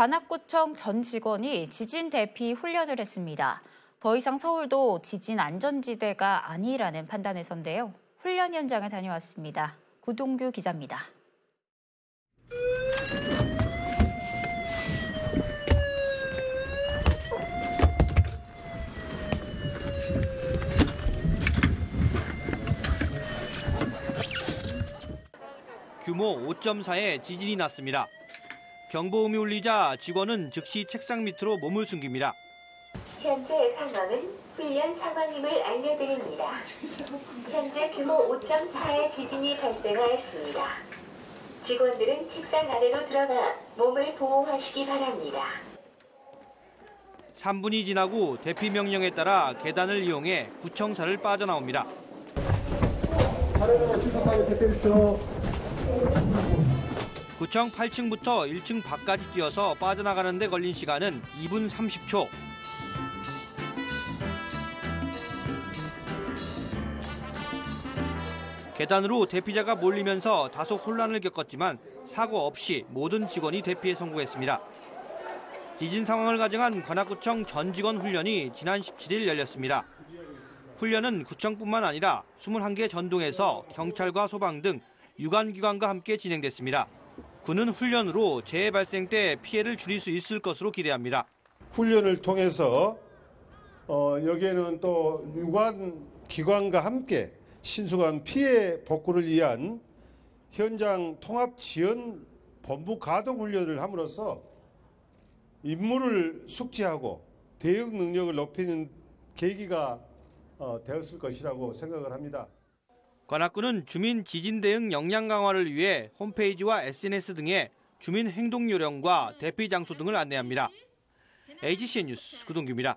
관악구청 전 직원이 지진 대피 훈련을 했습니다. 더 이상 서울도 지진 안전지대가 아니라는 판단에 선데요. 훈련 현장에 다녀왔습니다. 구동규 기자입니다. 규모 5.4의 지진이 났습니다. 경보음이 울리자 직원은 즉시 책상 밑으로 몸을 숨깁니다. 현재 상황은 훈련 상황임을 알려드립니다. 현재 규모 5.4의 지진이 발생하였습니다. 직원들은 책상 아래로 들어가 몸을 보호하시기 바랍니다. 3분이 지나고 대피 명령에 따라 계단을 이용해 구청사를 빠져나옵니다. 구청 8층부터 1층 밖까지 뛰어서 빠져나가는 데 걸린 시간은 2분 30초. 계단으로 대피자가 몰리면서 다소 혼란을 겪었지만 사고 없이 모든 직원이 대피에 성공했습니다. 지진 상황을 가정한 관악구청 전 직원 훈련이 지난 17일 열렸습니다. 훈련은 구청뿐만 아니라 21개 전동에서 경찰과 소방 등 유관기관과 함께 진행됐습니다. 군은 훈련으로 재해 발생 때 피해를 줄일 수 있을 것으로 기대합니다. 훈련을 통해서 어, 여기에는 또 유관 기관과 함께 신속한 피해 복구를 위한 현장 통합 지원 본부 가동 훈련을 함으로써 임무를 숙지하고 대응 능력을 높이는 계기가 어, 되었을 것이라고 생각을 합니다. 관악구는 주민 지진 대응 역량 강화를 위해 홈페이지와 SNS 등의 주민 행동 요령과 대피 장소 등을 안내합니다. HCN 뉴스 구동규입니다.